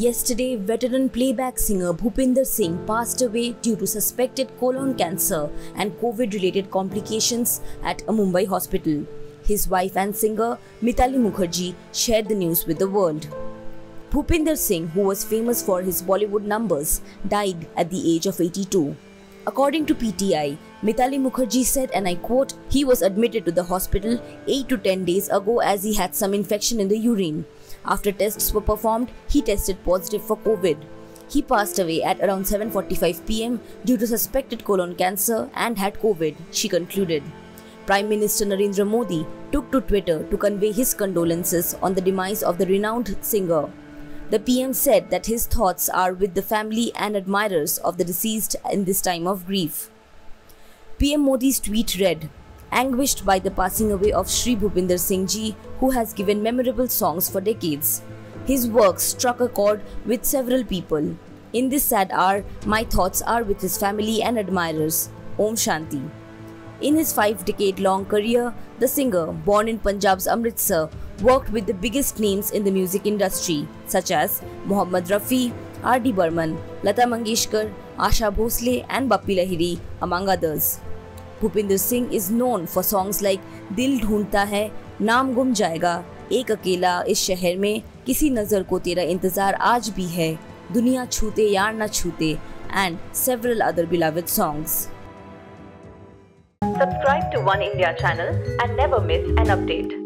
Yesterday, veteran playback singer Bhupinder Singh passed away due to suspected colon cancer and COVID related complications at a Mumbai hospital. His wife and singer Mitali Mukherjee shared the news with the world. Bhupinder Singh, who was famous for his Bollywood numbers, died at the age of 82. According to PTI, Mitali Mukherjee said, and I quote, he was admitted to the hospital 8 to 10 days ago as he had some infection in the urine. After tests were performed, he tested positive for COVID. He passed away at around 7:45 pm due to suspected colon cancer and had COVID, she concluded. Prime Minister Narendra Modi took to Twitter to convey his condolences on the demise of the renowned singer. The PM said that his thoughts are with the family and admirers of the deceased in this time of grief. PM Modi's tweet read, anguished by the passing away of Sri Bhupinder Singh Ji, who has given memorable songs for decades. His work struck a chord with several people. In this sad hour, my thoughts are with his family and admirers. Om Shanti. In his five decade long career, the singer, born in Punjab's Amritsar, worked with the biggest names in the music industry, such as Mohammad Rafi, R.D. Burman, Lata Mangeshkar, Asha Bhosle, and Bappi Lahiri, among others. Bhupinder Singh is known for songs like Dil Dhoondta Hai, नाम गुम जाएगा। एक अकेला इस शहर में किसी नज़र को तेरा इंतज़ार आज भी है। दुनिया छूते यार ना छूते and several other beloved songs Subscribe to One India channel and never miss an update.